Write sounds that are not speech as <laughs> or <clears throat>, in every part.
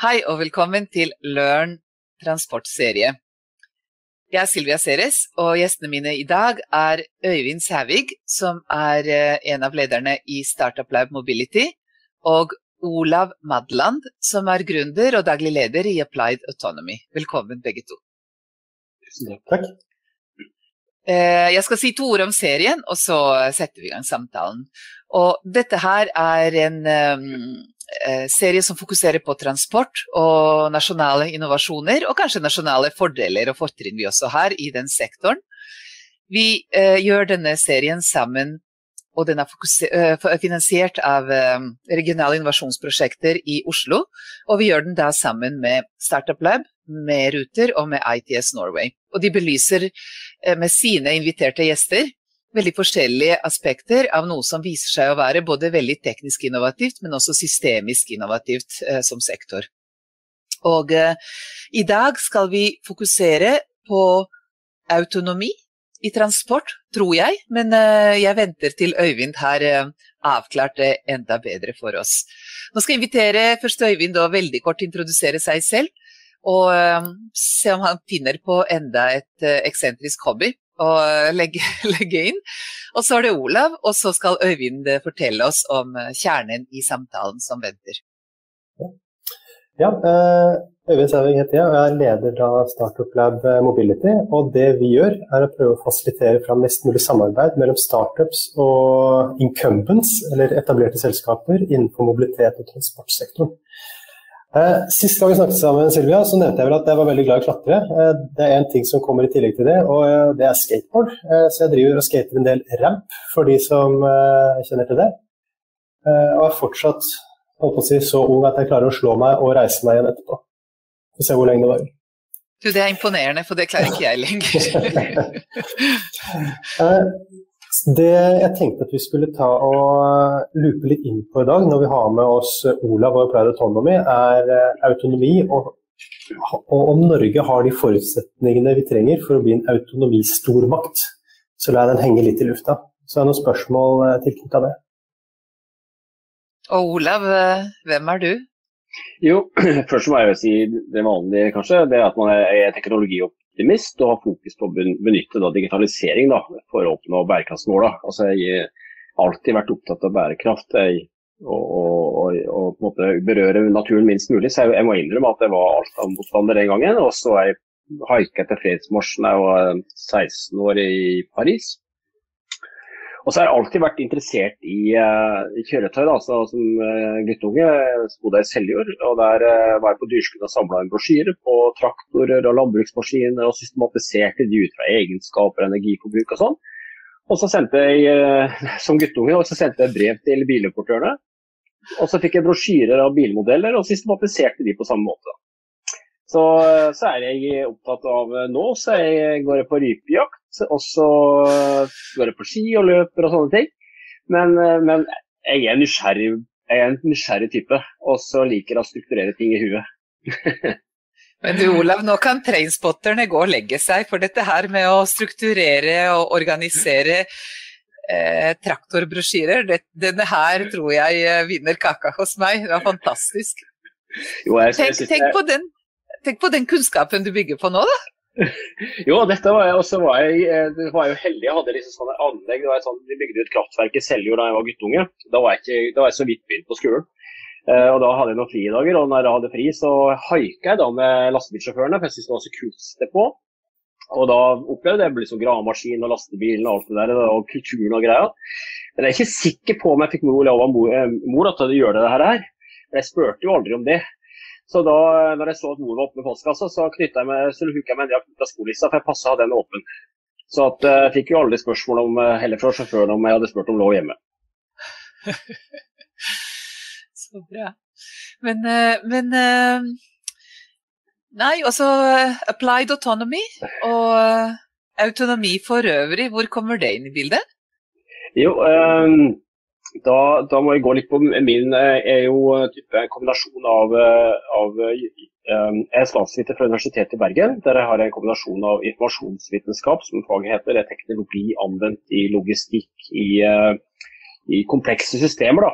Hei og velkommen til Learn transportserie. Jeg er Silvia Ceres, og gjestene mine i dag er Øyvind Sævig, som er eh, en av lederne i Startup Lab Mobility, og Olav Madland, som er gründer og daglig leder i Applied Autonomy. Velkommen begge to. Tusen takk. Eh, jeg skal si to ord om serien, og så setter vi i gang samtalen. Og dette her er en Eh, serie som fokuserer på transport og nasjonale innovasjoner, og kanskje nasjonale fordeler og fortrinn vi også har i den sektoren. Vi uh, gjør denne serien sammen, og den er uh, finansiert av regionale innovasjonsprosjekter i Oslo. Og vi gjør den da sammen med Startup Lab, med Ruter og med ITS Norway. Og de belyser med sine inviterte gjester veldig forskjellige aspekter av noe som viser seg å være både veldig teknisk innovativt, men også systemisk innovativt eh, som sektor. Og eh, i dag skal vi fokusere på autonomi i transport, tror jeg, men eh, jeg venter til Øyvind har eh, avklart det enda bedre for oss. Nå skal jeg invitere først Øyvind å veldig kort introdusere seg selv, og eh, se om han finner på enda et eh, eksentrisk hobby å legge, <laughs> legge, inn. Og så er det Olav, og så skal Øyvind fortelle oss om eh, kjernen i samtalen som venter. Ja, eh, Øyvind Sæving heter jeg, og jeg er leder av Startup Lab Mobility. Og det vi gjør, er å prøve å fasilitere fram mest mulig samarbeid mellom startups og incumbents, eller etablerte selskaper, innenfor mobilitet og transportsektoren. Eh, sist gang vi snakket sammen, Silvia, så nevnte jeg vel at jeg var veldig glad i å klatre. Eh, det er en ting som kommer i tillegg til det, og eh, det er skateboard. Så jeg driver og skater en del ramp, for de som kjenner til det. Og er fortsatt si, så ung at jeg klarer å slå meg og reise meg igjen etterpå. Få se hvor lenge det varer. Du, Det er imponerende, for det klarer ikke jeg lenger. <laughs> Det jeg tenkte at vi skulle ta og lupe litt inn på i dag, når vi har med oss Olav og Pride Autonomy, er eh, autonomi og, og om Norge har de forutsetningene vi trenger for å bli en autonomistormakt. Så la den henge litt i lufta. Så er det noen spørsmål tilknytta det. Og Olav, eh, hvem er du? Jo, <clears throat> først må jeg jo si det vanlige, kanskje. Det er at man er teknologi- optimist og har fokus på å benytte da, digitalisering da, for å oppnå bærekraftsmåla. Altså, jeg har alltid vært opptatt av bærekraft jeg, og, og, og, og berøre naturen minst mulig. Så jeg, jeg må innrømme at jeg var Alta-motstander den gangen. Og så har jeg haika etter fredsmarsjen da jeg var 16 år i Paris. Og så har jeg alltid vært interessert i, uh, kjøretøy. Da. Så, som uh, guttunge bodde jeg i Seljord, og der uh, var jeg på Dyrskuen og samla en brosjyre på traktorer og landbruksmaskiner, og systematiserte de ut fra egenskaper, energiforbruk og sånn. Og så sendte jeg <laughs> som guttunge og så sendte jeg brev til bilimportørene. Og så fikk jeg brosjyrer av bilmodeller og systematiserte de på samme måte. Så, så, er jeg opptatt av nå, så jeg går jeg på rypejakt. Og så går jeg på ski og løper og sånne ting. Men, men jeg er nysgjerrig. Jeg er en nysgjerrig type, og så liker jeg å strukturere ting i huet. <laughs> Men du Olav, nå kan trainspotterne gå og legge seg, for dette her med å strukturere og organisere eh, traktorbrosjyrer, denne her tror jeg eh, vinner kaka hos meg. Det var fantastisk. Jo, jeg, tenk, tenk, på den, tenk på den kunnskapen du bygger på nå, da. <laughs> jo, dette var jeg, også var jeg, eh, var jeg jo heldig. Jeg hadde liksom sånne anlegg. Det var sånn, vi bygde ut kraftverk i Seljord da jeg var guttunge. Da var jeg, ikke, da var jeg så vidt begynt på skolen. Uh, og Da hadde jeg noen fridager, og når jeg hadde fri, så haika jeg da med lastebilsjåførene. For jeg syntes det var så kult på. Og da opplevde jeg liksom gravemaskin og lastebilen og alt det der, og kulturen og greia. Men jeg er ikke sikker på om jeg fikk mor, lov av mor til å gjøre det her. Men Jeg spurte jo aldri om det. Så da når jeg så at noen var med postkassa, så knytta jeg meg, så hooka jeg meg ned fra skolissa, for jeg passa den åpen. Så at, eh, jeg fikk jo aldri spørsmål om, eh, heller fra sjåføren om jeg hadde spurt om lov hjemme. <laughs> så bra. Men, eh, men Nei, altså applied autonomy og autonomi for øvrig, hvor kommer det inn i bildet? Jo, um da, da, må jeg gå litt på min eh, er jo eh, en kombinasjon av, eh, av Jeg er statsviter fra Universitetet i Bergen, der jeg har en kombinasjon av informasjonsvitenskap, som faget heter, er teknologi anvendt i logistikk i, i komplekse systemer. da.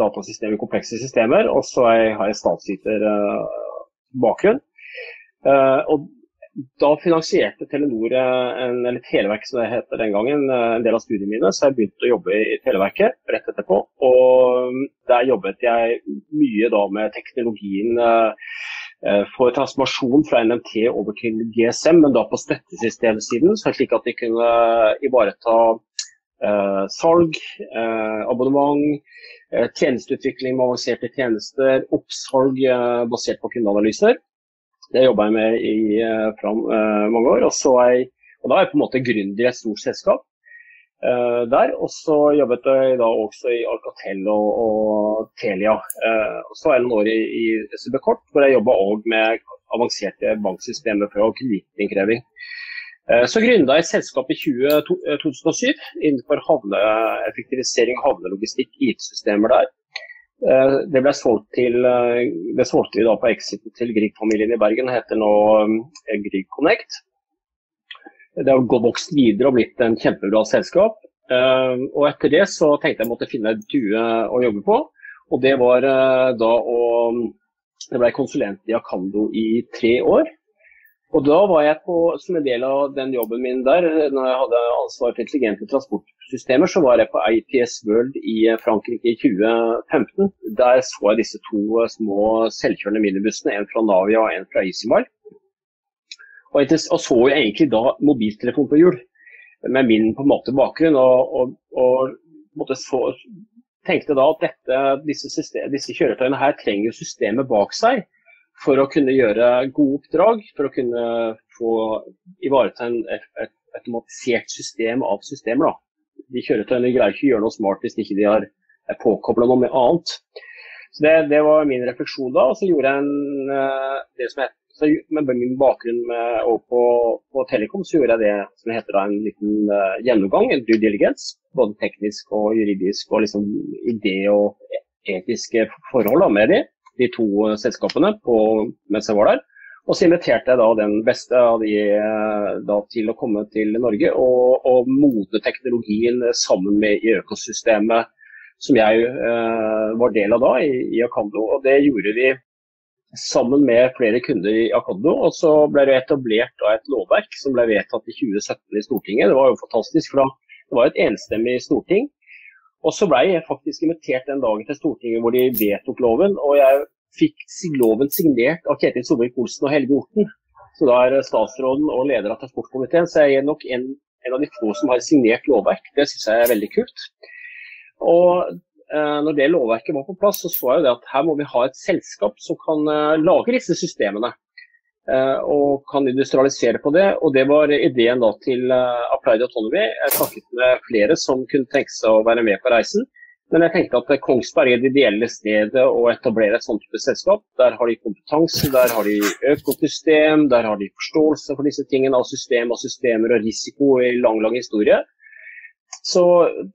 datasystemer, i komplekse systemer, og så har jeg statsyterbakgrunn. og da finansierte Telenor, en, eller Televerket som det heter den gangen, en del av studiene mine, så jeg begynte å jobbe i Televerket rett etterpå. Og der jobbet jeg mye da med teknologien for transformasjon fra NMT over til GSM, men da på støttesystemsiden, slik at de kunne ivareta Eh, salg, eh, abonnement, eh, tjenesteutvikling med avanserte tjenester, oppsalg basert på kundeanalyser. Det jobba jeg med i fram, mange år. Og, jeg, og, da er jeg på en måte gründer i et stort selskap. Uh, der. Og så jobbet jeg da også i Alcatel og, og Telia. Uh, og så er det noen år i, i SB Kort, hvor jeg jobba òg med avanserte banksystemer for kredittinnkreving. Eh, så gründa jeg et selskap i 20, 2007 eh, innenfor havneeffektivisering, havnelogistikk, IT-systemer der. Eh, det ble solgt til, det solgte vi da på Exit til Grieg-familien i Bergen, det heter nå Grieg Connect. Det har gått vokst videre og blitt en kjempebra selskap. Og etter det så tenkte jeg måtte finne et due å jobbe på. Og det var da å Jeg ble konsulent i Akando i tre år. Og da var jeg på, som en del av den jobben min der, når jeg hadde ansvar for intelligente transportsystemer, så var jeg på ITS World i Frankrike i 2015. Der så jeg disse to små selvkjørende minibussene, en fra Navia og en fra Isimar. Og, og så jeg egentlig da mobiltelefon på hjul, med min på en måte bakgrunn. Og, og, og så, tenkte da at dette, disse, system, disse kjøretøyene her trenger systemet bak seg for å kunne gjøre gode oppdrag, for å kunne få ivareta en, et, automatisert system av systemer. Da. De kjøretøyene greier ikke å gjøre noe smart hvis ikke de har påkobla noe med annet. Så det, det, var min refleksjon da. Og så gjorde jeg en, eh, det som heter så med min bakgrunn med, på, på, Telekom, så gjorde jeg det som heter da, en liten uh, gjennomgang, en due diligence. Både teknisk og juridisk, og liksom idé og etiske forhold da, med de, de to eh, selskapene på, mens jeg var der. Og så inviterte jeg da den beste av de eh, da, til å komme til Norge og, og modne teknologien sammen med i økosystemet som jeg eh, var del av da i, i Akando. Og det gjorde vi sammen med flere kunder i Akando. Og så ble det etablert da, et lovverk som ble vedtatt i 2017 i Stortinget. Det var jo fantastisk, for da, det var et enstemmig storting og så ble jeg faktisk invitert den dagen til Stortinget hvor de vedtok loven. Og jeg fikk loven signert av Ketil Solvik-Olsen og Helge Orten. Så da er statsråden og leder av transportkomiteen, så jeg er nok en, en av de få som har signert lovverk. Det syns jeg er veldig kult. Og eh, når det lovverket var på plass, så så jeg det at her må vi ha et selskap som kan eh, lage disse systemene. Eh, og kan industrialisere på det. Og det var ideen da til Applied Autonomy. Jeg snakket med flere som kunne tenke seg å være med på reisen. Men jeg tenkte at Kongsberg er det ideelle stedet å etablere et sånt type selskap. Der har de kompetanse, der har de økosystem, der har de forståelse for disse tingene av system og systemer og risiko i lang, lang historie. Så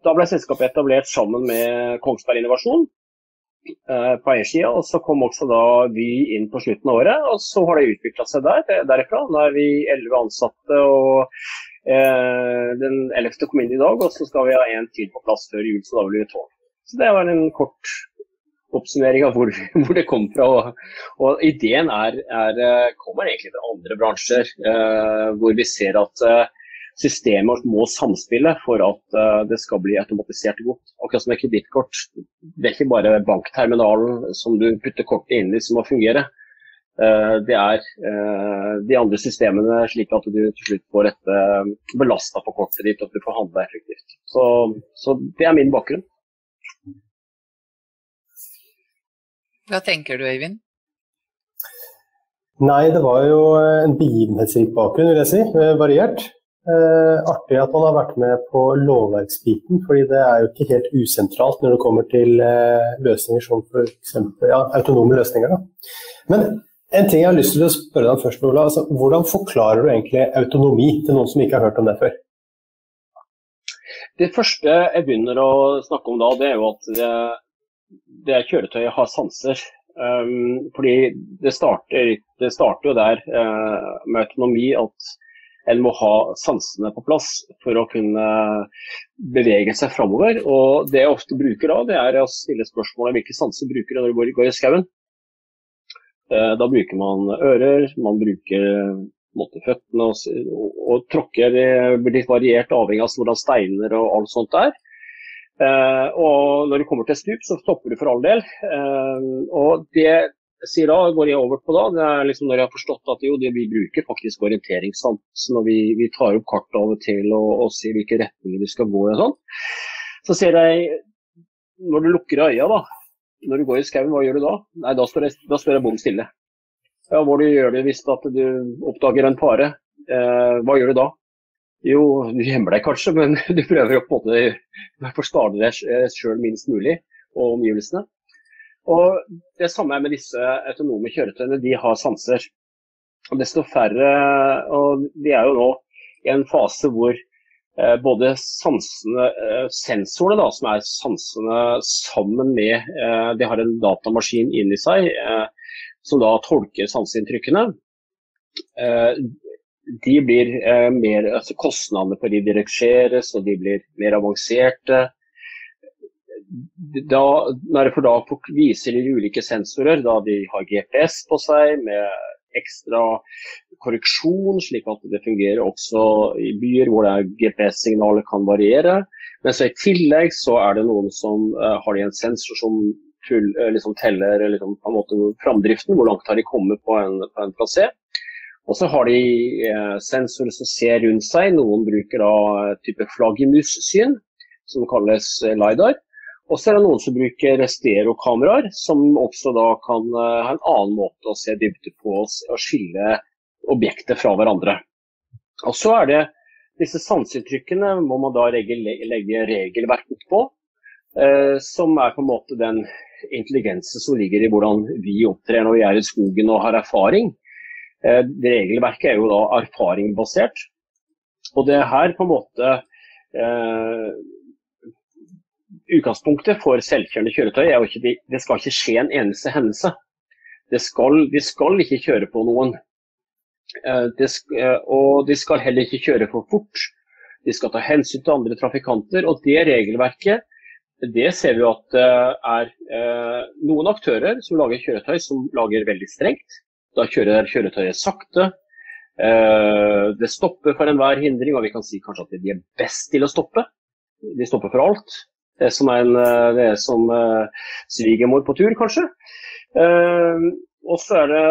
da ble selskapet etablert sammen med Kongsberg Innovasjon. Eh, på eiersida. Og så kom også da Vy inn på slutten av året, og så har det utvikla seg der, derifra. Nå er vi elleve ansatte, og eh, den ellevte kom inn i dag. Og så skal vi ha en til på plass før jul, så da blir det tolv. Så det var en kort oppsummering av hvor, <laughs> hvor det kom fra. Og, og ideen er, er, eh, kommer egentlig fra andre bransjer, eh, hvor vi ser at eh, systemet må samspille for at uh, det skal bli automatisert godt. Akkurat som med kredittkort. Det er ikke bare bankterminalen som du putter kortet inn i som må fungere. Det er de andre systemene, slik at du til slutt får dette belasta på kortet ditt, og at du får handla effektivt. Så, så det er min bakgrunn. Hva tenker du, Øyvind? Nei, det var jo en begivenhetsrik bakgrunn, vil jeg si. Variert. Eh, artig at man har vært med på lovverksbiten, fordi det er jo ikke helt usentralt når det kommer til eh, løsninger som f.eks. Ja, autonome løsninger. Da. Men en ting jeg har lyst til å spørre deg først, Ola. Altså, hvordan forklarer du egentlig autonomi til noen som ikke har hørt om det før? Det første jeg begynner å snakke om da, det er jo at det, kjøretøyet har sanser. Um, fordi det starter, det starter jo der uh, med autonomi at En må ha sansene på plass for å kunne bevege seg framover. Og det jeg ofte bruker da, det er å stille spørsmål om hvilke sanser bruker når du går i skauen. Eh, da bruker man ører, man bruker måte, føttene og, og, og tråkker. Litt variert avhengig av hvordan steiner og alt sånt er. Uh, og når du kommer til stup, så stopper du for all del. Uh, og det sier da, går jeg over på da, det er liksom når jeg har forstått at jo, det, vi bruker faktisk orienteringssans når vi, vi, tar opp kartet av og til og, og sier hvilke retninger vi skal gå i og sånn. Så ser jeg, når du lukker øya da, når du går i skauen, hva gjør du da? Nei, da står jeg, da står jeg bom stille. Ja, Hva du gjør det hvis du oppdager en fare? Eh, hva gjør du da? Jo, du gjemmer deg kanskje, men <laughs> du prøver å på en deg sjøl minst mulig og omgivelsene. Og Det samme er med disse autonome kjøretøyene. De har sanser. Og Desto færre og De er jo nå i en fase hvor eh, både sansene, eh, sensorene, da, som er sansene sammen med eh, De har en datamaskin inni seg eh, som da tolker sanseinntrykkene. Eh, de blir eh, mer, altså Kostnadene for de dirigeres, og de blir mer avanserte da, for da viser de ulike sensorer da de har GPS på seg med ekstra korreksjon, slik at det fungerer også i byer hvor GPS-signalet kan variere. Men så i tillegg så er det noen som uh, har de en sensor som full, uh, liksom teller liksom, på en måte framdriften, hvor langt har de kommet på en, på en trasé. Og så har de uh, sensorer som ser rundt seg. Noen bruker da type flaggermussyn, som kalles LIDAR. Og så er det noen som bruker stereokameraer, som også da kan ha en annen måte å se dybde på og skille objekter fra hverandre. Og så er det disse sanseinntrykkene må man da legge, regelverk på, som er på en måte den intelligensen som ligger i hvordan vi opptrer når vi er i skogen og har erfaring. Uh, regelverket er jo da erfaringbasert. Og det er her på en måte utgangspunktet for selvkjørende kjøretøy er jo ikke det, skal ikke skje en eneste hendelse. Det skal, de skal ikke kjøre på noen. Eh, det, eh, og de skal heller ikke kjøre for fort. De skal ta hensyn til andre trafikanter. Og det regelverket det ser vi at det er eh, noen aktører som lager kjøretøy som lager veldig strengt. Da kjører kjøretøyet sakte. Det stopper for enhver hindring, og vi kan si kanskje at de er best til å stoppe. De stopper for alt. Det er som, en, eh, det er som uh, svigermor på tur, kanskje. Og så er det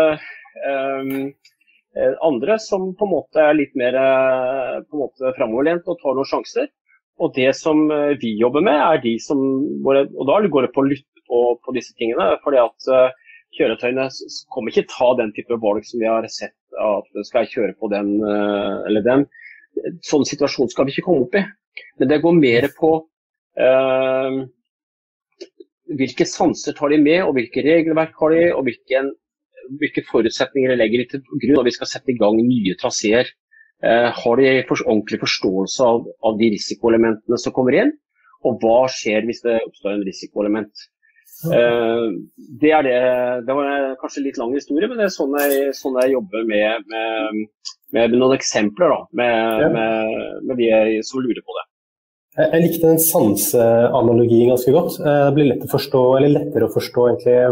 andre som på en måte er litt mer framoverlent og tar noen sjanser. Og det som vi jobber med, er de som Og da går det på å lytte på, på, disse tingene. fordi at kjøretøyene kommer ikke ta den type valg som vi har sett at skal jeg kjøre på den eller den. Sånn situasjon skal vi ikke komme opp i. Men det går mer på Eh, hvilke sanser tar de med, og hvilke regelverk har de, og hvilke, hvilke forutsetninger legger de til grunn når vi skal sette i gang nye traseer. Eh, har de for, ordentlig forståelse av, av, de risikoelementene som kommer inn, og hva skjer hvis det oppstår en risikoelement. Uh, det er det. Det var kanskje litt lang historie, men det er sånn jeg, sånn jeg jobber med, med, med, noen eksempler da, med, ja. med, de som lurer på det. Jeg likte den sanseanalogien ganske godt. Eh, det blir lett å forstå, lettere å forstå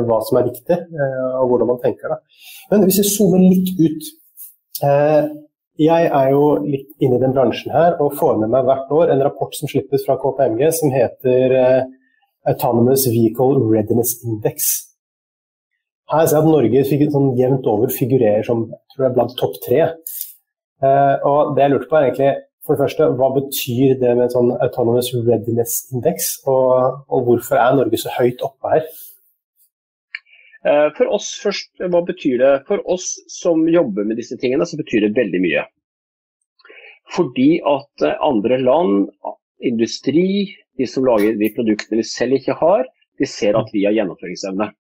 hva som er viktig, eh, og hvordan man tenker. det. Men hvis vi zoomer litt ut eh, Jeg er jo litt inne i den bransjen her og får med meg hvert år en rapport som slippes fra KPMG som heter Autonomous Vehicle Readiness Index. Her ser jeg at Norge sånn jevnt over figurerer som tror jeg, blant topp tre. Og det jeg lurte på er egentlig for det første, hva betyr det med sånn Autonomous Readiness Index, og, og, hvorfor er Norge så høyt oppe her? Eh, for oss først, hva betyr det? For oss som jobber med disse tingene, så betyr det veldig mye. Fordi at eh, andre land, industri, de som lager de produktene vi selv ikke har, de ser at vi har gjennomføringsevne.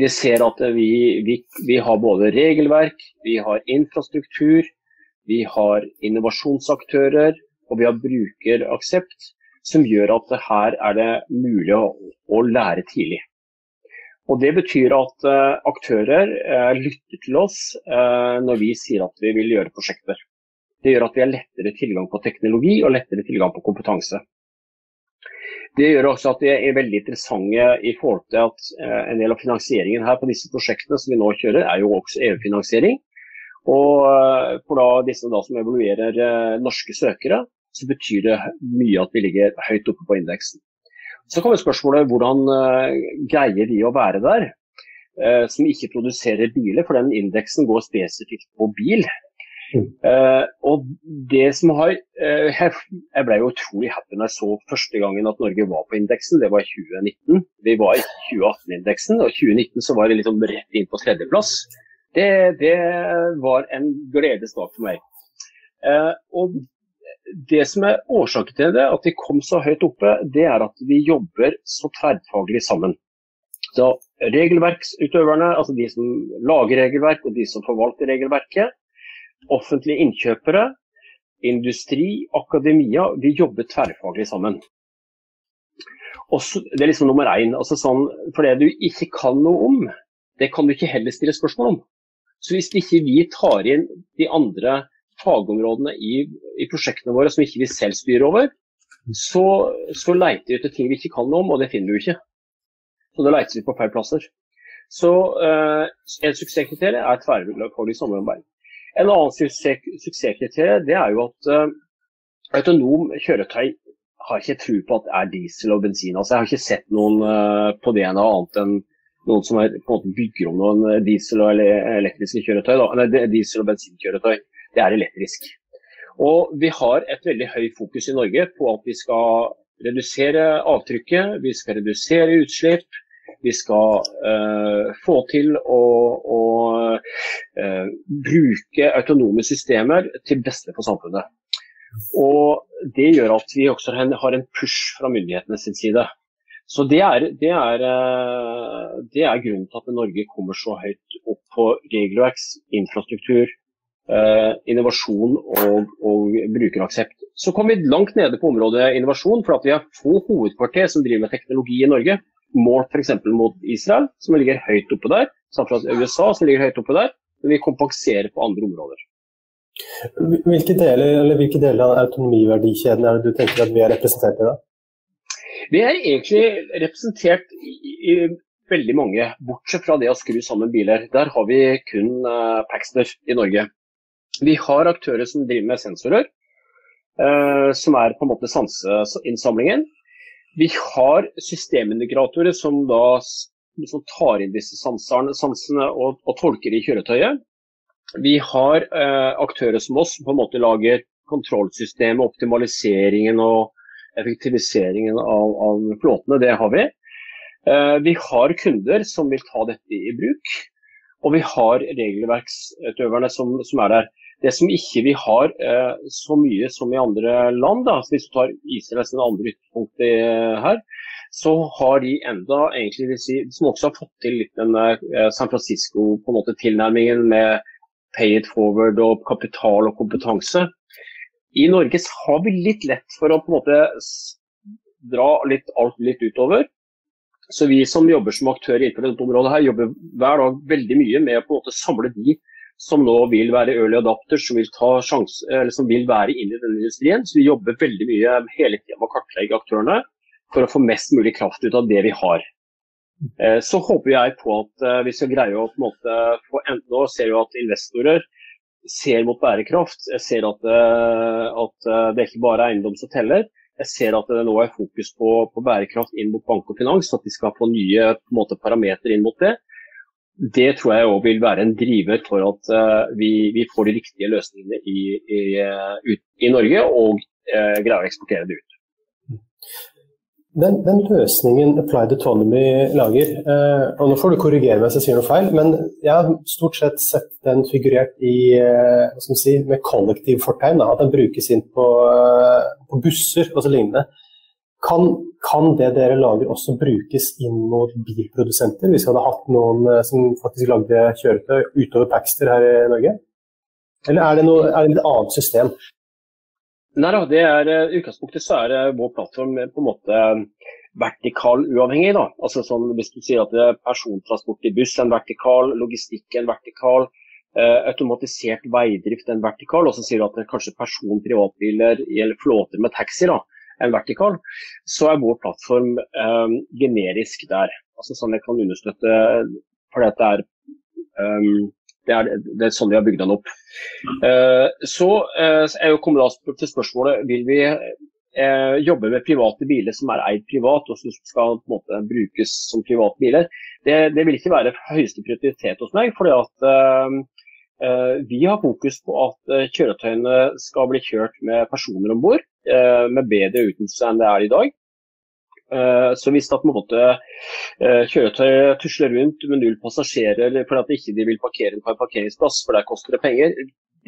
De ser at vi, vi, vi har både regelverk, vi har infrastruktur, vi har innovasjonsaktører og vi har brukeraksept, som gjør at her er det mulig å, å lære tidlig. Og Det betyr at uh, aktører uh, lytter til oss uh, når vi sier at vi vil gjøre prosjekter. Det gjør at vi har lettere tilgang på teknologi og lettere tilgang på kompetanse. Det gjør også at de er veldig interessante i forhold til at eh, en del av finansieringen her på disse prosjektene som vi nå kjører, er jo også EU-finansiering. Og eh, for da, disse da som evaluerer eh, norske søkere, så betyr det mye at vi ligger høyt oppe på indeksen. Så kommer spørsmålet hvordan greier vi å være der, som ikke produserer biler, for den indeksen går spesifikt på bil. Uh, og det som har uh, Jeg ble jo utrolig happy når jeg så første gangen at Norge var på indeksen. Det var i 2019. Vi var i 2018-indeksen, og i 2019 så var det liksom rett inn på tredjeplass. Det, det var en gledesdag for meg. Uh, og det som er årsaken til det, at vi kom så høyt oppe, det er at vi jobber så tverrfaglig sammen. Så Regelverksutøverne, altså de som lager regelverk og de som forvalter regelverket, offentlige innkjøpere, industri, akademia, vi jobber tverrfaglig sammen. Også, det er liksom nummer én. Altså sånn, for det du ikke kan noe om, det kan du ikke heller stille spørsmål om. Så hvis ikke vi tar inn de andre fagområdene i, i prosjektene våre som ikke vi selv styrer over, så, så leiter vi etter ting vi ikke kan noe om, og det finner vi ikke. Så da leiter vi på feil plasser. Så uh, en suksesskriterium er tverrfaglig samarbeid. En annen suksesskriterium det er jo at uh, autonom kjøretøy har ikke tro på at det er diesel og bensin. Altså, jeg har ikke sett noen uh, på det ene annet enn noen som er, på en måte bygger om noen eh, diesel- og elektriske kjøretøy. Da. Nei, diesel- og bensinkjøretøy. Det er elektrisk. Og vi har et veldig høyt fokus i Norge på at vi skal redusere avtrykket, vi skal redusere utslipp, vi skal uh, få til å, å uh, bruke autonome systemer til beste for samfunnet. Og Det gjør at vi også har en push fra myndighetene sin side. Så det er, det, er, uh, det er, grunnen til at Norge kommer så høyt opp på regelverks, infrastruktur, innovasjon og, og brukeraksept. Så kom vi langt nede på området innovasjon, for vi har få hovedkvarter som driver med teknologi i Norge målt f.eks. mot Israel, som ligger høyt oppe der, Samtidig fra USA, som ligger høyt oppe der, men vi kompenserer på andre områder. Hvilke deler, hvilke deler av autonomiverdikjeden er det du tenker at vi er representert i da? Vi er egentlig representert i, i veldig mange, bortsett fra det å skru sammen biler. Der har vi kun uh, Paxter i Norge. Vi har aktører som driver med sensorer, uh, som er på en måte sanseinnsamlingen. Vi har systemintegratorer som da som tar inn disse sansene, sansene og, og, tolker i kjøretøyet. Vi har eh, aktører som oss som på en måte lager kontrollsystemet, optimaliseringen og effektiviseringen av, av flåtene. Det har vi. Eh, vi har kunder som vil ta dette i bruk. Og vi har regelverksutøverne som, som er der. Det som ikke vi har eh, så mye som i andre land, da, hvis du tar Israel som andre ytterpunkt her, så har de enda egentlig, si, som også har fått til litt den eh, San Francisco på en måte tilnærmingen med pay it forward og kapital og kompetanse. I Norge har vi litt lett for å på en måte dra litt, alt litt utover. Så vi som jobber som aktør innenfor dette området her, jobber hver dag veldig mye med å på en måte samle de som nå vil være early adapters, som vil, sjans, som vil være inne i denne industrien. Så vi jobber veldig mye hele tida med å kartlegge aktørene for å få mest mulig kraft ut av det vi har. Eh, så håper jeg på at eh, vi skal greie å på en måte få Nå ser vi at investorer ser mot bærekraft. Jeg ser at, eh, at det ikke bare er eiendom som teller. Jeg ser at det nå er fokus på, på bærekraft inn mot bank og finans, at de skal få nye parametere inn mot det det tror jeg òg vil være en driver for at uh, vi, vi, får de riktige løsningene i, i, uh, ut, i Norge, og uh, greier å eksportere det ut. Den, den løsningen Applied Autonomy lager, og nå får du korrigere meg hvis jeg sier noe feil, men jeg har stort sett sett den figurert i, si, med kollektiv fortegn, at den brukes inn på, på busser og så lignende. Kan, kan, det dere lager også brukes inn mot bilprodusenter, hvis vi hadde hatt noen eh, som faktisk lagde kjøretøy utover Paxter her i Norge? Eller er det, noe, er det et annet system? Nei da, det er i utgangspunktet så er eh, vår plattform på en måte vertikal uavhengig. Da. Altså sånn, hvis du sier at persontransport i buss er en vertikal, logistikk er en vertikal, automatisert veidrift enn vertikal, og så sier du at det er kanskje person, privatbiler eller flåter med taxi da, enn vertikal, så er vår plattform um, generisk der. Altså sånn jeg kan understøtte for det er, um, det er, det er sånn vi har bygd den opp. Uh, så uh, er jo kommet til spørsmålet vil vi uh, jobbe med private biler som er eid privat og som skal på en måte brukes som private biler. Det, det vil ikke være høyeste prioritet hos meg. fordi at vi har fokus på at kjøretøyene skal bli kjørt med personer om bord, med bedre utnyttelse enn det er i dag. Eh, så hvis at måte, eh, kjøretøy tusler rundt med null passasjerer fordi de ikke vil parkere på en parkeringsplass, for der koster det penger,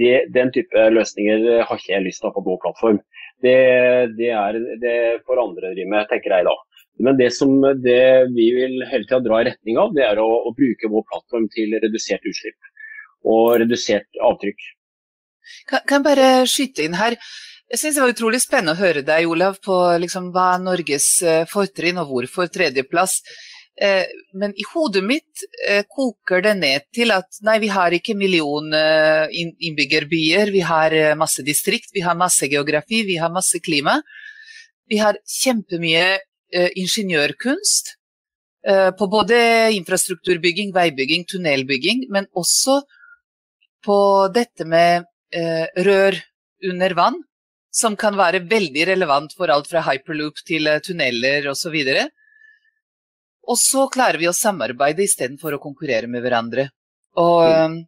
det, den type løsninger har ikke jeg lyst til å ha på blå plattform. Det, det, er, det får andre drive med, tenker jeg da. Men det som vi vil hele tida dra i retning av, det er å, å bruke vår plattform til redusert utslipp og redusert avtrykk. Kan, kan bare skyte inn her. Jeg syns det var utrolig spennende å høre deg, Olav, på liksom, hva er Norges uh, fortrinn og hvorfor tredjeplass. Uh, men i hodet mitt uh, koker det ned til at nei, vi har ikke million innbyggerbyer, vi har masse distrikt, vi har masse geografi, vi har masse klima. Vi har kjempemye ingeniørkunst på både infrastrukturbygging, veibygging, tunnelbygging, men også på dette med rør under vann som kan være veldig relevant for alt fra hyperloop til eh, tunneler osv. Og så klarer vi å samarbeide istedenfor å konkurrere med hverandre. Og mm.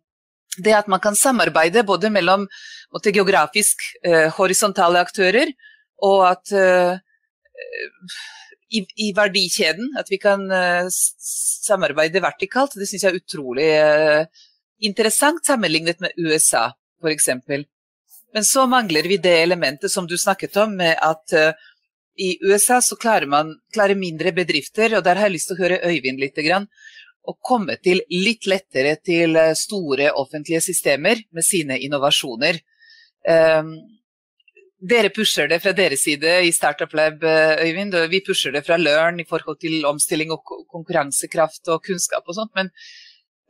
det at man kan samarbeide både mellom geografisk eh, horisontale aktører, og at eh, i, i, verdikjeden at vi kan eh, samarbeide vertikalt, det syns jeg er utrolig eh, interessant sammenlignet med USA, f.eks. Men så mangler vi det elementet som du snakket om, med at uh, i USA så klarer man klarer mindre bedrifter, og der har jeg lyst til å høre Øyvind litt, grann, å komme til litt lettere til eh, store offentlige systemer med sine innovasjoner. Um, dere pusher det fra deres side i Startup Lab, eh, Øyvind. Vi pusher det fra Learn i forhold til omstilling og konkurransekraft og kunnskap og sånt. Men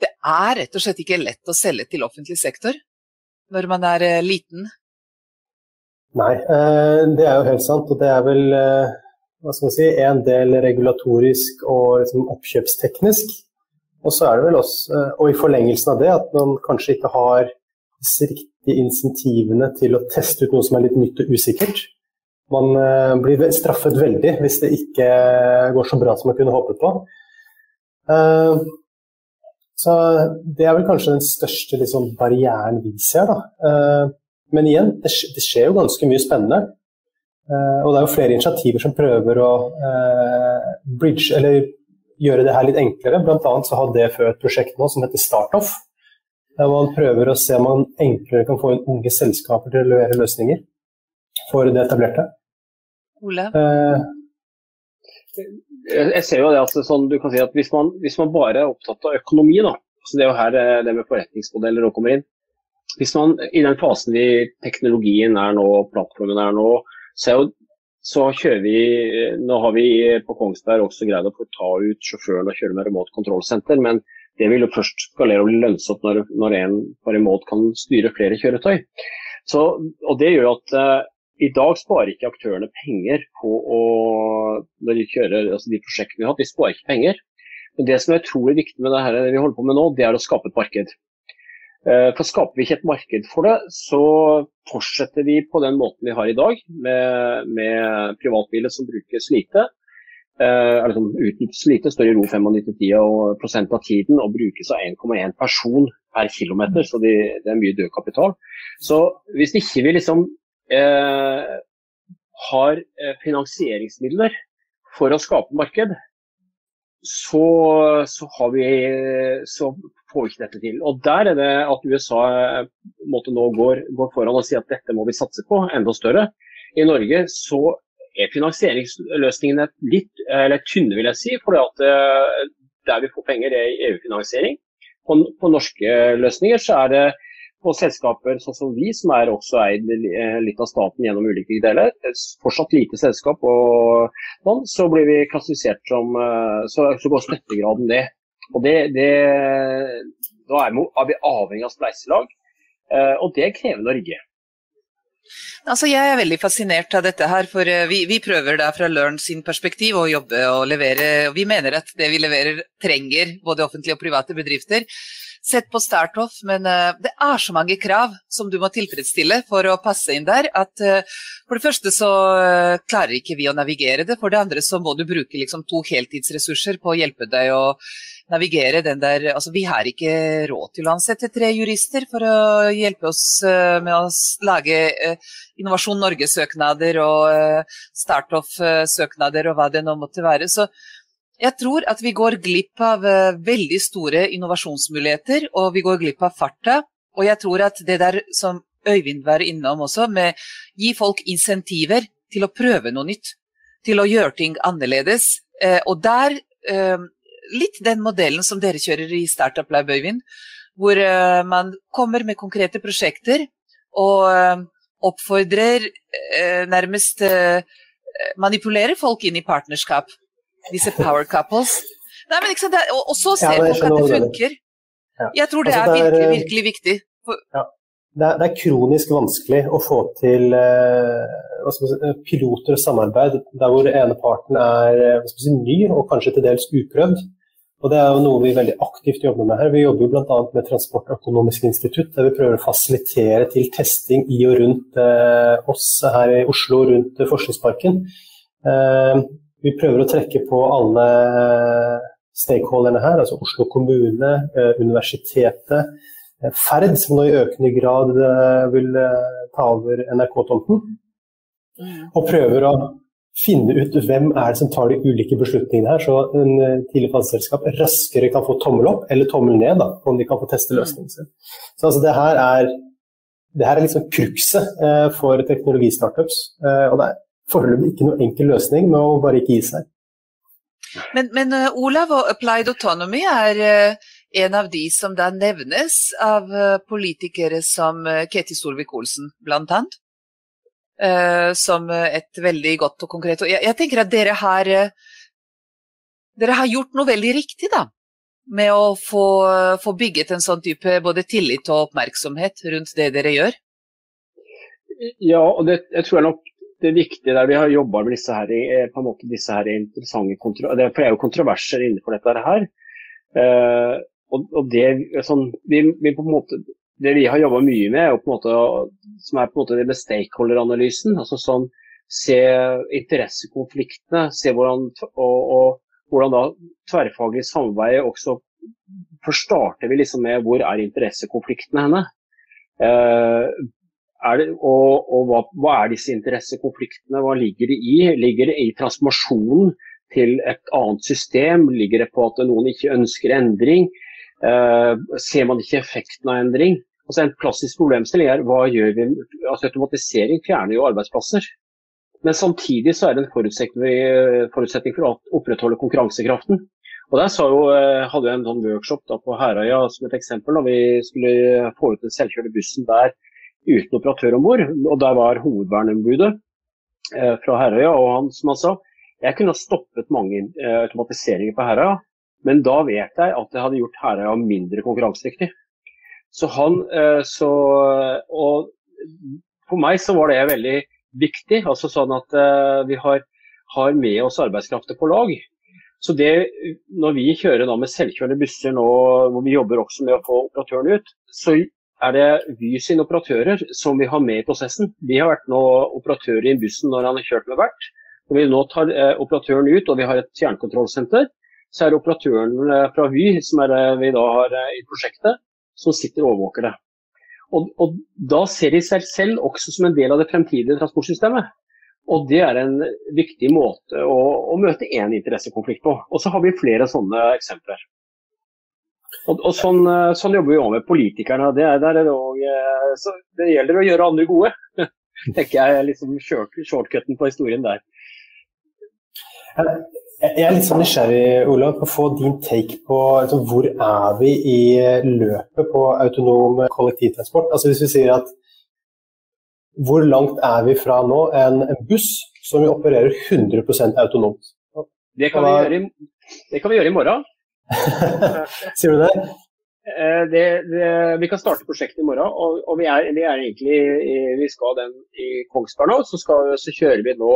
det er rett og slett ikke lett å selge til offentlig sektor når man er eh, liten? Nei, eh, det er jo helt sant. Og det er vel eh, si, en del regulatorisk og liksom oppkjøpsteknisk. Og så er det vel også, og i forlengelsen av det, at man kanskje ikke har disse riktige insentivene til å teste ut noe som er litt nytt og usikkert. Man blir straffet veldig hvis det ikke går så bra som man kunne håpet på. Så det er vel kanskje den største liksom, barrieren vi ser. Da. Uh, men igjen, det, det, skjer jo ganske mye spennende. Uh, og det er jo flere initiativer som prøver å uh, bridge, eller gjøre det her litt enklere. Blant annet så har DFØ et prosjekt nå som heter Startoff. Der man prøver å se om man enklere kan få inn unge selskaper til å levere løsninger for det etablerte. Ole? Jeg ser jo det at, sånn, du kan si at hvis man, hvis man bare er opptatt av økonomi, da, så det er jo her eh, det med forretningsmodeller også kommer inn. Hvis man i den fasen vi, teknologien er nå, plattformen er nå, så, jo, så kjører vi Nå har vi på Kongsberg også greid å få ta ut sjåføren og kjøre med remote kontrollsenter, men det vil jo først skalere og bli lønnsomt når, når en på remote kan styre flere kjøretøy. Så, og Det gjør at uh, i dag sparer ikke aktørene penger på å når de kjører altså de prosjektene vi har hatt, de sparer ikke penger. Men det som jeg tror er viktig med det her vi holder på med nå, det er å skape et marked. Eh, for Skaper vi ikke et marked for det, så fortsetter vi på den måten vi har i dag, med, med privatbiler som brukes lite. Eh, liksom, utnyttes lite, står i ro 95 av tiden og brukes av 1,1 person per km, så det, det er mye død kapital. Så hvis ikke vi liksom eh, har eh, finansieringsmidler for å skape marked, så, så, vi, så, får vi ikke dette til. Og Der er det at USA måtte nå går, går, foran og sier at dette må vi satse på, enda større. I Norge så er finansieringsløsningene litt eller tynne, vil jeg si. For eh, der vi får penger, er EU-finansiering. På, på, norske løsninger så er det på selskaper sånn som vi, som er også eid eh, litt av staten gjennom ulike deler, fortsatt lite selskap, og sånn, så blir vi klassifisert som eh, Så, så går støttegraden ned. Og det, det, Da er vi avhengig av spleiselag, eh, og det krever Norge. Altså, jeg er veldig fascinert av dette her, for eh, vi, vi prøver da fra Learn sin perspektiv å jobbe og levere. og Vi mener at det vi leverer trenger både offentlige og private bedrifter. Sett på Startoff, men uh, det er så mange krav som du må tilfredsstille for å passe inn der, at uh, for det første så uh, klarer ikke vi å navigere det. For det andre så må du bruke liksom to heltidsressurser på å hjelpe deg å navigere den der Altså, vi har ikke råd til å ansette tre jurister for å hjelpe oss med å lage Innovasjon Norge-søknader og Startoff-søknader og hva det nå måtte være. Så jeg tror at vi går glipp av veldig store innovasjonsmuligheter, og vi går glipp av farta. Og jeg tror at det der som Øyvind var innom også, med gi folk insentiver til å prøve noe nytt, til å gjøre ting annerledes. Og der litt den modellen som dere kjører i Startup Lab, Øyvind. Hvor man kommer med konkrete prosjekter og oppfordrer nærmest manipulerer folk inn i partnerskap. Disse power couples. Nei, men ikke sant? Og, og så ser ja, folk at det funker. Ja. Jeg tror det altså, er virkelig, virkelig viktig. For, ja. Det er, det er, kronisk vanskelig å få til eh, si, piloter og samarbeid der hvor ene parten er si, ny og kanskje til dels uprøvd. Og Det er jo noe vi veldig aktivt jobber med her. Vi jobber jo bl.a. med Transportøkonomisk institutt, der vi prøver å fasilitere til testing i og rundt eh, oss her i Oslo, rundt eh, Forskningsparken. Eh, vi prøver å trekke på alle stakeholderne her, altså Oslo kommune, eh, universitetet, eh, Ferd, som nå i økende grad eh, vil ta over NRK-tomten. Mm. Og prøver å finne ut hvem er det som tar de ulike beslutningene her, så en eh, tidlig faseselskap raskere kan få tommel opp eller tommel ned da, om de kan få teste løsningen sin. Så altså, det her er, det her er liksom krukset eh, for teknologistartups. Eh, og det er foreløpig ikke noen enkel løsning med å bare ikke gi seg. Men, men uh, Olav og Applied Autonomy er uh, en av de som da nevnes av uh, politikere som Ketil Solvik-Olsen, blant annet? uh, som et veldig godt og konkret Og jeg, jeg tenker at dere har, uh, dere har gjort noe veldig riktig, da. Med å få, få bygget en sånn type både tillit og oppmerksomhet rundt det dere gjør. Ja, og det jeg tror jeg nok det viktige der vi har jobba med disse her, på en måte disse her interessante For det er jo kontroverser innenfor dette her. Uh, og, og det, sånn, vi, vi, måte, det vi har jobba mye med, måte, som er på en måte det med stakeholder-analysen. altså sånn, Se interessekonfliktene, se hvordan, og, og, hvordan da tverrfaglig samarbeid også For starter vi liksom med hvor er interessekonfliktene henne. Eh, er det, og, og hva, hva, er disse interessekonfliktene? Hva ligger det i? Ligger det i transformasjonen til et annet system? Ligger det på at noen ikke ønsker endring? Uh, ser man ikke effekten av endring? Altså En klassisk problemstilling er hva gjør vi altså Automatisering fjerner jo arbeidsplasser. Men samtidig så er det en forutsetning for å opprettholde konkurransekraften. Og Der jo, eh, hadde jeg en sånn workshop på Herøya som et eksempel. da Vi skulle få ut den selvkjørende bussen der uten operatør om bord. Og der var hovedverneombudet eh, fra Herøya. Og han som han sa, jeg kunne ha stoppet mange eh, automatiseringer på Herøya, men da vet jeg at det hadde gjort Herøya mindre konkurransedyktig. Så han, eh, så, og for meg så var det veldig viktig. altså sånn at eh, vi har, har med oss arbeidskrafter på lag. Så det, Når vi kjører med selvkjørende busser nå, hvor vi jobber også med å få operatøren ut, så er det Vy sine operatører som vi har med i prosessen. Vi har vært nå operatører i bussen når han har kjørt med vert. Når vi nå tar eh, operatøren ut og vi har et fjernkontrollsenter, så er det operatøren eh, fra Vy, som er det vi da har eh, i prosjektet, som sitter og overvåker det. Og, og Da ser de seg selv også som en del av det fremtidige transportsystemet. Og Det er en viktig måte å, å møte én interessekonflikt på. Og så har vi flere sånne eksempler. Og, og sånn, eh, sånn, jobber vi òg med politikerne. Det, er, er det, også, det, gjelder å gjøre andre gode. <laughs> tenker jeg liksom shortcuten på historien der. Jeg er litt sånn nysgjerrig Olav, på å få din take på altså, hvor er vi i løpet på autonom kollektivtransport. Altså Hvis vi sier at hvor langt er vi fra nå en buss som vi opererer 100% autonomt? Det kan, vi gjøre i, det kan vi gjøre i morgen. <laughs> sier du det? Eh, det, det, vi kan starte prosjektet i morgen. og, og vi, er, vi, er, egentlig, vi skal den i Kongsberg nå. Så, skal, så, kjører vi nå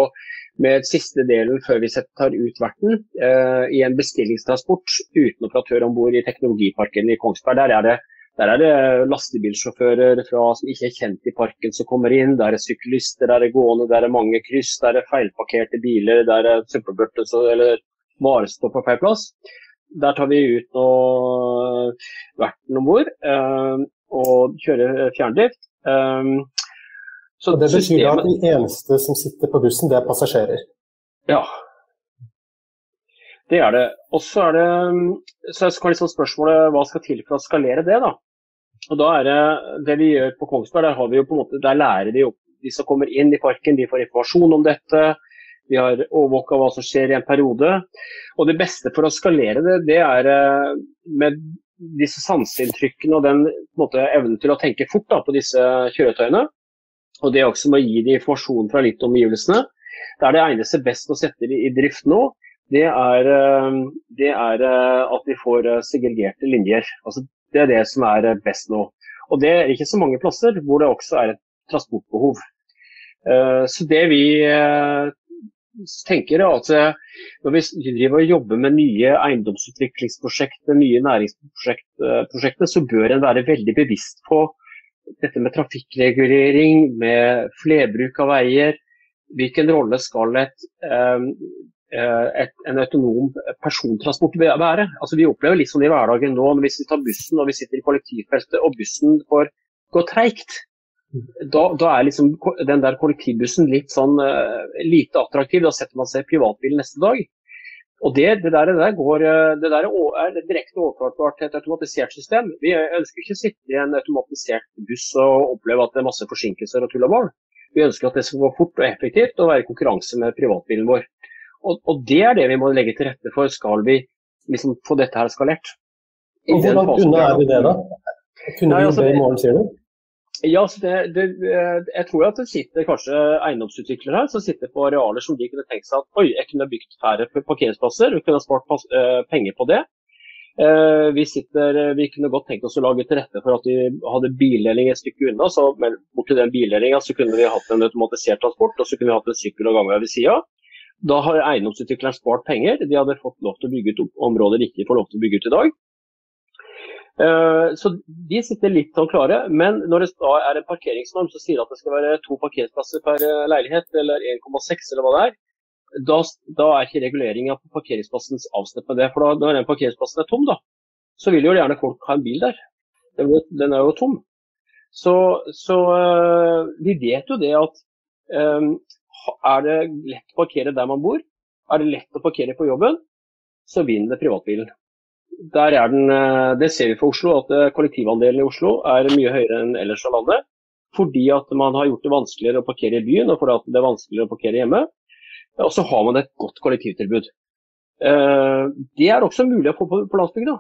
med siste delen før vi tar ut verten eh, i en bestillingstransport uten operatør om bord i teknologiparken i Kongsberg. Der er det, der er det lastebilsjåfører fra, som ikke er kjent i parken som kommer inn. Der er syklister, der er gående, der er mange kryss, der er feilparkerte biler, der er søppelbørter eller står på feil plass. Der tar vi ut noe verten om bord eh, og kjører fjerndrift. Um, så og det betyr systemet... at de eneste som sitter på bussen, det er passasjerer? Ja. Det er det. Og så er det så kan liksom spørsmålet hva skal til for å skalere det, da. Og da er det det vi gjør på Kongsberg, der, har vi jo på en måte, der lærer vi opp de som kommer inn i parken, de får informasjon om dette. Vi har overvåka hva som skjer i en periode. Og det beste for å skalere det, det er eh, med disse sanseinntrykkene og den måte, evnen til å tenke fort da, på disse kjøretøyene. Og det er også med å gi dem informasjon fra litt omgivelsene. Det er det eneste best å sette i drift nå, det er, eh, det er eh, at vi får segregerte linjer. Altså, det er det som er best nå. Og det er ikke så mange plasser hvor det også er et transportbehov. Så det vi tenker at eh, når vi driver og jobber med nye eiendomsutviklingsprosjekter, nye næringsprosjekter, så bør en være veldig bevisst på dette med trafikkregulering, med flerbruk av veier. Hvilken rolle skal et, eh, et, en autonom persontransport være? Altså, vi opplever litt sånn i hverdagen nå når vi tar bussen og vi sitter i kollektivfeltet og bussen får gå treigt da, da, er liksom den der kollektivbussen litt sånn uh, lite attraktiv. Da setter man seg i privatbil neste dag. Og det, det, der, det der, går, eh, det der er direkte overførbart til et automatisert system. Vi ønsker ikke å sitte i en automatisert buss og oppleve at det er masse forsinkelser og tull og ball. Vi ønsker at det skal gå fort og effektivt og være i konkurranse med privatbilen vår. Og, og, det er det vi må legge til rette for, skal vi liksom få dette her skalert. Og Hvor langt unna er vi det, da? Kunne vi gjort altså, det i morgen, sier du? Ja, det, det, jeg tror at det sitter kanskje eiendomsutviklere her som sitter på arealer som de kunne tenkt seg at oi, jeg kunne bygd færre parkeringsplasser, vi kunne spart uh, penger på det. Uh, vi, sitter, vi, kunne godt tenkt oss å lage til rette for at vi hadde bildeling et stykke unna. så Bort til den bildelinga kunne vi hatt en automatisert transport, og så kunne vi hatt en sykkel- og gangvei ved sida. Da har eiendomsutvikleren spart penger. De hadde fått lov til å bygge ut områder de ikke får lov til å bygge ut i dag. Eh, så de sitter litt sånn klare. Men når det da er en parkeringsnorm som sier at det skal være to parkeringsplasser per eh, leilighet, eller 1,6 eller hva det er, da, da er ikke reguleringa på parkeringsplassens avsnitt med det. For da, når den parkeringsplassen er tom, da, så vil jo gjerne folk ha en bil der. Den er jo tom. Så, så uh, vi vet jo det at er det lett å parkere der man bor, er det lett å parkere på jobben, så vinner privatbilen den, eh, det ser vi for Oslo, at eh, kollektivandelen i Oslo er mye høyere enn ellers av landet. Fordi at man har gjort det vanskeligere å parkere i byen, og fordi at det er vanskeligere å parkere hjemme. Og så har man et godt kollektivtilbud. Eh, det er også mulig å få på landsbygda.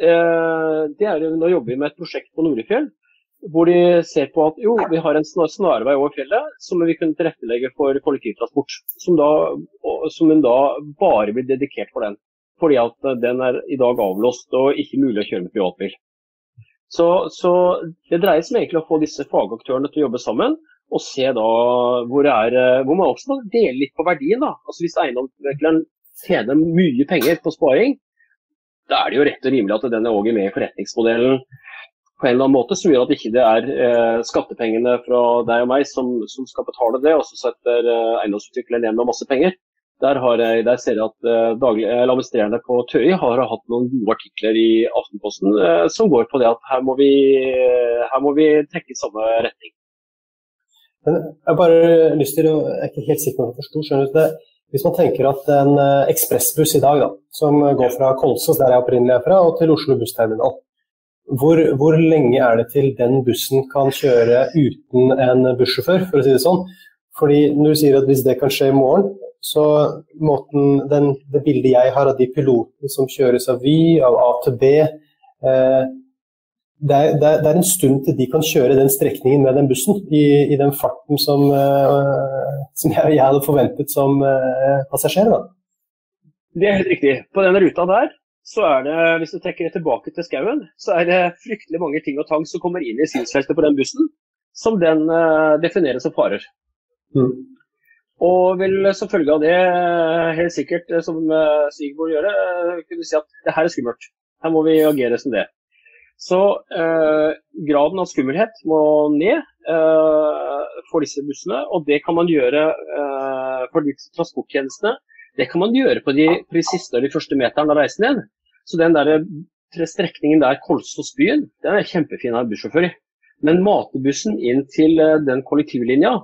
Nå jobber vi med et prosjekt på Norefjell hvor de ser på at jo, vi har en snarvei over fjellet som vi kunne tilrettelegge for kollektivtransport. Som da, som da bare blir dedikert for den fordi at den er i dag avlåst og ikke mulig å kjøre med privatbil. Så, så det dreier seg egentlig om å få disse fagaktørene til å jobbe sammen og se da hvor, er, hvor man også må dele litt på verdien. da. Altså Hvis eiendomsutvikleren tjener mye penger på sparing, da er det jo rett og rimelig at den er også med i forretningsmodellen på en eller annen måte, som gjør at det ikke er eh, skattepengene fra deg og meg som, som, skal betale det, og så setter eh, eiendomsutvikleren igjen med masse penger. Der, jeg, der, ser jeg at uh, daglig, administrerende på Tøy har hatt noen gode artikler i Aftenposten uh, som går på det at her må vi, her må vi trekke i samme retning. Men jeg bare lyst til å, jeg er ikke helt sikker på om jeg forsto. skjønner? Hvis man tenker at en ekspressbuss i dag, da, som går fra Kolsås, der jeg opprinnelig er fra, og til Oslo bussterminal, hvor, hvor, lenge er det til den bussen kan kjøre uten en bussjåfør, for å si det sånn? Fordi når du sier at hvis det kan skje i morgen, så måten, den, det bildet jeg har av de pilotene som kjøres av Vy, av A til B eh, det, er, det, er, en stund til de kan kjøre den strekningen med den bussen i, i den farten som, eh, som jeg, jeg, hadde forventet som eh, passasjer. Da. Det er helt riktig. På den ruta der så er det, hvis du trekker det tilbake til skauen, så er det fryktelig mange ting og tang som kommer inn i synsfeltet på den bussen, som den uh, definerer som farer. Mm. Og vil som følge av det, helt sikkert, som Sigurd Sigvord gjør kunne si at det her er skummelt. Her må vi agere som det. Så eh, graden av skummelhet må ned eh, for disse bussene. Og det kan man gjøre eh, for disse transporttjenestene. Det kan man gjøre på de, på de siste og de første meterne av reisen igjen. Så den der, strekningen der Kolsås-byen, den er kjempefin av bussjåfør i. Men matebussen inn til eh, den kollektivlinja,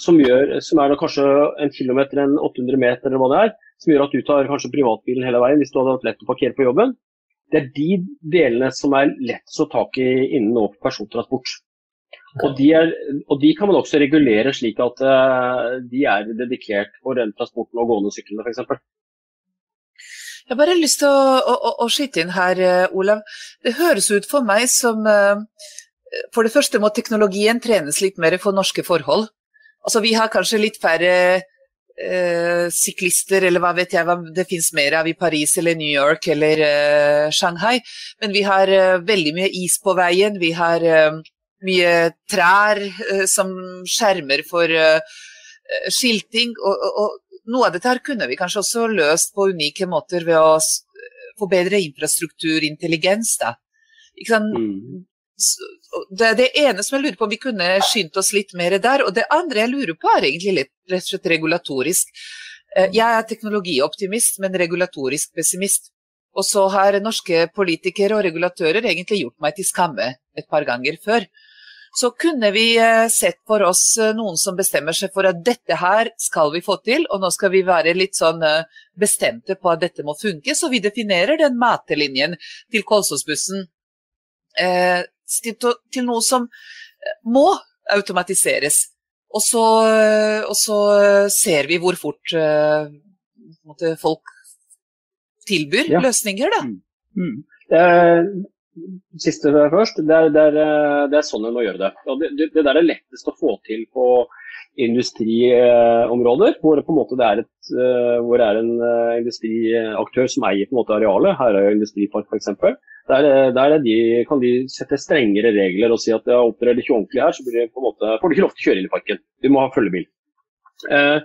som, gjør, som er kanskje en kilometer, en 800 meter eller hva det er, som gjør at du tar kanskje privatbilen hele veien hvis du hadde hatt lett å parkere på jobben, det er de delene som er lett å ta tak i innen persontransport. Og de, er, og de, kan man også regulere slik at uh, de er dedikert for den transporten og gående og syklende f.eks. Jeg har bare lyst til å, å, å, skyte inn her, eh, Olav. Det høres ut for meg som uh, For det første må teknologien trenes litt mer for norske forhold. Altså, vi har kanskje litt færre eh, syklister, eller hva vet jeg hva det finnes mer av i Paris eller New York eller eh, Shanghai. Men vi har eh, veldig mye is på veien. Vi har eh, mye trær eh, som skjermer for eh, skilting. Og, og, og, noe av dette her kunne vi kanskje også løst på unike måter ved å få bedre infrastrukturintelligens. da. Ikke? Mm. Det er det ene som jeg lurer på om vi kunne skyndt oss litt mer der. Og det andre jeg lurer på, er egentlig litt, rett og slett regulatorisk. Eh, jeg er teknologioptimist, men regulatorisk pessimist. Og så har norske politikere og regulatører egentlig gjort meg til skamme et par ganger før. Så kunne vi eh, sett for oss eh, noen som bestemmer seg for at dette her skal vi få til, og nå skal vi være litt sånn bestemte på at dette må funke, så vi definerer den matelinjen til Kolsåsbussen til, til noe som eh, må automatiseres. Og så, eh, og så ser vi hvor fort uh, folk tilbyr ja. løsninger, da. Mm. Mm. Det siste først. Det er, det, er, det er, sånn en må gjøre det. det. Det, der er lettest å få til på industriområder, hvor det på en måte er, et, hvor det er en industriaktør som eier på en måte arealet. Her er jo Industripark f.eks. Der, der de, kan de sette strengere regler og si at ja, opptrer du ikke ordentlig her, så blir det på en måte, får du ikke lov til å kjøre inn i parken. Du må ha følgebil. Eh,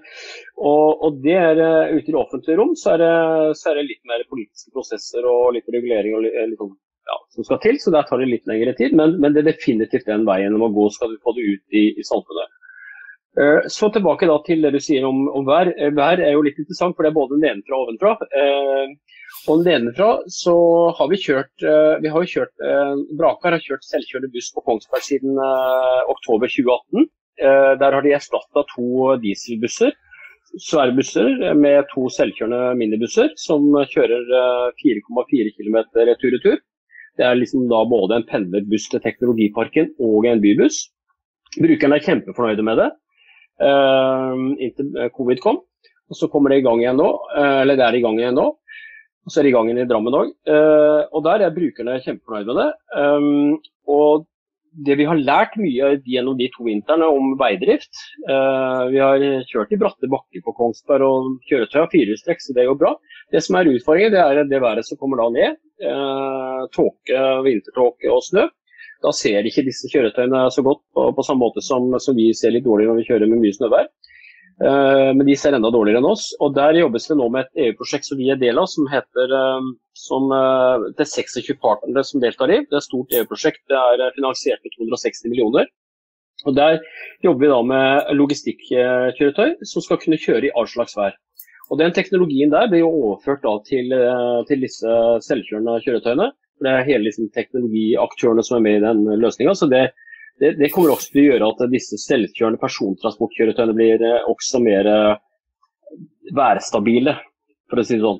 og, og, det er uh, ute i det offentlige rom så er det, så er det, litt mer politiske prosesser og litt regulering og litt, litt, sånn, ja, som skal til, så der tar det litt lengre tid. Men, men det er definitivt den veien å gå skal du få det ut i, i samfunnet. Eh, så tilbake da til det du sier om, om vær. Vær er jo litt interessant, for det er både nedenfra og ovenfra. Uh, og nedenfra så har vi kjørt eh, vi har jo kjørt, eh, Brakar har kjørt selvkjørende buss på Kongsberg siden eh, oktober 2018. Der har de erstatta to dieselbusser, svære busser, med to selvkjørende minibusser som kjører 4,4 km retur-retur. Det er liksom da både en pendlerbuss til Teknologiparken og en bybuss. Brukerne er kjempefornøyde med det inntil covid kom. Og så kommer det i gang igjen nå, eller det er i gang igjen nå. Og så er det i gangen i Drammen òg. Eh, og der er brukerne kjempefornøyd med det. Um, og det vi har lært mye gjennom de to vintrene om veidrift uh, Vi har kjørt i bratte bakker på Kongsberg, og kjøretøy har firehjulstrekk, så det går bra. Det som er utfordringen, det er det været som kommer da ned. Tåke, vintertåke og snø. Da ser ikke disse kjøretøyene så godt på, på samme måte som, som, vi ser litt dårlig når vi kjører med mye snøvær. Eh, men de ser enda dårligere enn oss. og Der jobbes det nå med et EU-prosjekt som vi er del av, som heter eh, som, eh, Det er 26 partnere som deltar i. Det er et stort EU-prosjekt. Det er finansiert med 260 millioner. Og Der jobber vi da med logistikkjøretøy som skal kunne kjøre i all slags vær. Og Den teknologien der blir jo overført da til, til disse selvkjørende kjøretøyene. Det er hele liksom, teknologiaktørene som er med i den løsninga. Så det, det, det, kommer også til å gjøre at disse selvkjørende persontransportkjøretøyene blir eh, også mer eh, værstabile, for å si det sånn.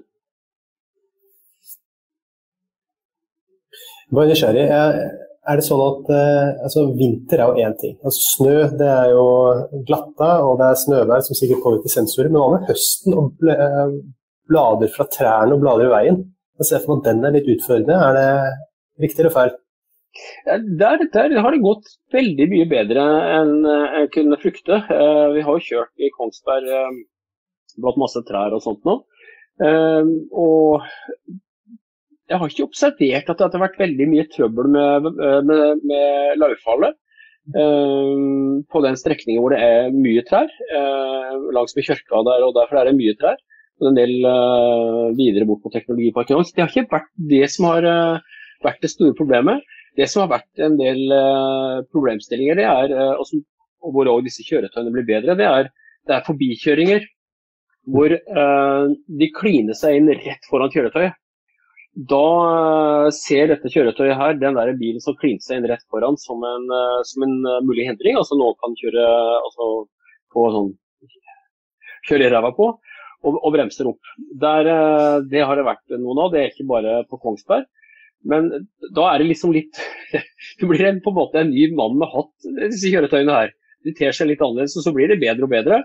Bare nysgjerrig. Er det sånn at eh, altså, Vinter er jo én ting. Altså, snø det er jo glatta, og det er snøvær som sikkert påvirker sensorer. Men hva med høsten og blader fra trærne og blader i veien? Jeg ser for meg at den er litt utfordrende. Er det riktig eller feil? Der, der, har det gått veldig mye bedre enn jeg kunne frykte. Eh, vi har jo kjørt i Kongsberg eh, blant masse trær og sånt nå. Eh, og jeg har ikke observert at det har vært veldig mye trøbbel med, med, med lauvfallet. På den strekningen hvor det er mye trær. Langs med kirka der og derfor er det mye trær. Og en del videre bort på Teknologiparken. Det har ikke vært det som har vært det store problemet. Det som har vært en del problemstillinger, det er, og, som, og hvor også disse kjøretøyene blir bedre, det er, det er forbikjøringer hvor de kliner seg inn rett foran kjøretøyet. Da eh, ser dette kjøretøyet her den der bilen som klinte seg inn rett foran som en, eh, som en eh, mulig hindring. Altså noen kan kjøre altså, på sånn kjøre ræva på og, og bremser opp. Der, det har det vært noen av, det er ikke bare på Kongsberg. Men da er det liksom litt <laughs> Du blir en, på en måte en ny mann med hatt, disse kjøretøyene her. De ter seg litt annerledes, og så blir det bedre og bedre.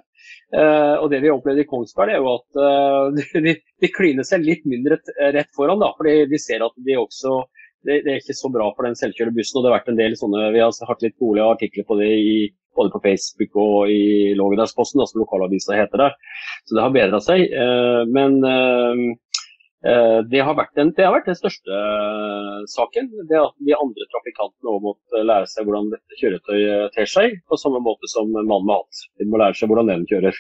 Uh, og det vi opplevde i Kongsberg, er jo at uh, <laughs> de, de, kliner seg litt mindre rett foran. da, fordi de ser at de også det, det, er ikke så bra for den selvkjørende bussen. og det har vært en del sånne, Vi har hatt litt gode artikler på det i, både på Facebook og i Lågedalsposten, som lokalavisa heter det. Så det har bedra seg. Uh, men det har, en, det har, vært den største eh, saken. Det at de andre trafikantene òg måtte lære seg hvordan dette kjøretøyet ter seg, på samme måte som mannen med hatt. De må lære seg hvordan den kjører.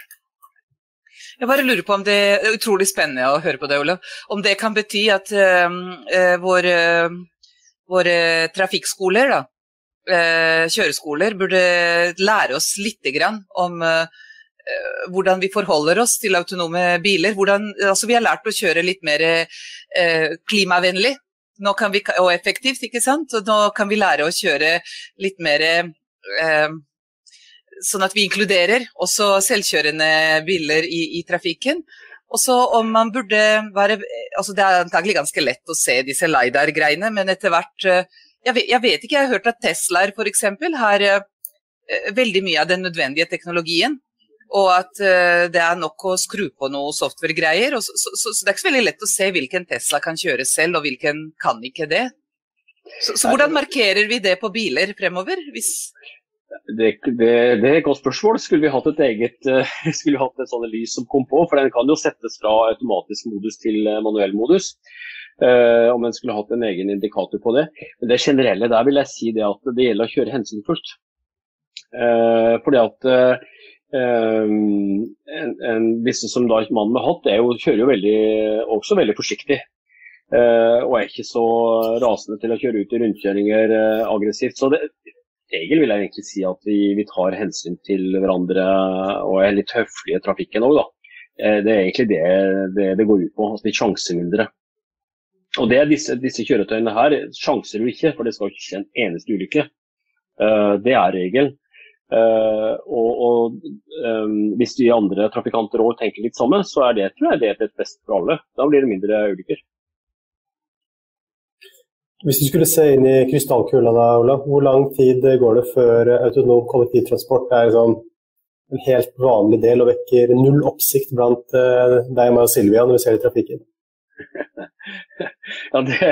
Jeg bare lurer på om det, det er utrolig spennende å høre på det, Olav. Om det kan bety at uh, våre, våre trafikkskoler, da, uh, kjøreskoler, burde lære oss litt om uh, Eh, hvordan vi forholder oss til autonome biler. Hvordan, altså vi har lært å kjøre litt mer eh, klimavennlig vi, og effektivt, ikke sant. Og nå kan vi lære å kjøre litt mer eh, sånn at vi inkluderer også selvkjørende biler i, i trafikken. Og så om man burde være altså Det er antagelig ganske lett å se disse LiDAR-greiene, men etter hvert eh, jeg vet, jeg vet, ikke, jeg har hørt at Teslaer f.eks. har eh, veldig mye av den nødvendige teknologien og at uh, det er nok å skru på noe software-greier. Så, så, så, så, det er ikke så veldig lett å se hvilken Tesla kan kjøre selv, og hvilken kan ikke det. Så, hvordan markerer vi det på biler fremover? Hvis det, det, det, er et godt spørsmål. Skulle vi hatt et eget uh, <laughs> skulle vi hatt et sånt lys som kom på? For den kan jo settes fra automatisk modus til uh, manuell modus. Uh, om en skulle hatt en egen indikator på det. Men det generelle der vil jeg si det at det gjelder å kjøre hensynfullt. Uh, fordi at Um, en, en, disse som da mannen med hatt, jo, kjører jo veldig, også veldig forsiktig. Uh, og er ikke så rasende til å kjøre ut i rundkjøringer uh, aggressivt. Så det, regel vil jeg egentlig si at vi, vi, tar hensyn til hverandre og er litt høflige i trafikken òg, da. Uh, det er egentlig det, det, det går ut på. at vi sjanser mindre. Og det er disse, disse kjøretøyene her sjanser du ikke, for det skal ikke skje en eneste ulykke. det er regelen. Uh, og, og um, Hvis de andre trafikanter òg tenker litt samme, så er det tror jeg det er et best for alle. Da blir det mindre ulykker. Hvis du skulle se inn i krystallkula, da, Ola, hvor lang tid går det før autonom kollektivtransport er sånn, en helt vanlig del og vekker null oppsikt blant uh, deg meg og Silvia når vi ser det i trafikken? <laughs> ja, det,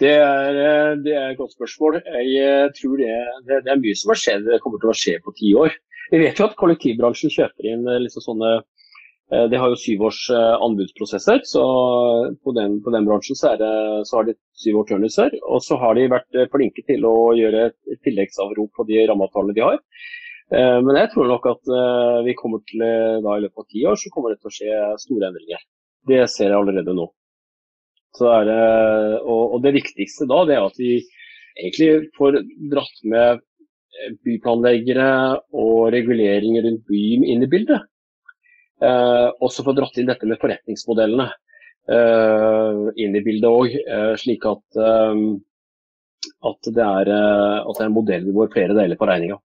det, er, det, er, et godt spørsmål. Jeg eh, tror det, det, er mye som har skjedd, det kommer til å skje på ti år. Vi vet jo at kollektivbransjen kjøper inn eh, liksom sånne eh, De har jo syv års anbudsprosesser, så på den, på den bransjen så, så, har de syv år turnuser. Og så har de vært flinke til å gjøre et tilleggsavrop på de rammeavtalene de har. Men jeg tror nok at vi kommer til, da, i løpet av ti år så kommer det til å skje store endringer. Det ser jeg allerede nå. Det, og, og, det viktigste da, det er at vi egentlig får dratt med byplanleggere og reguleringer rundt byen inn i bildet. Eh, også få dratt inn dette med forretningsmodellene eh, inn i bildet òg, eh, slik at, eh, at, det er, eh, at, det er, en modell hvor flere deler på regninga.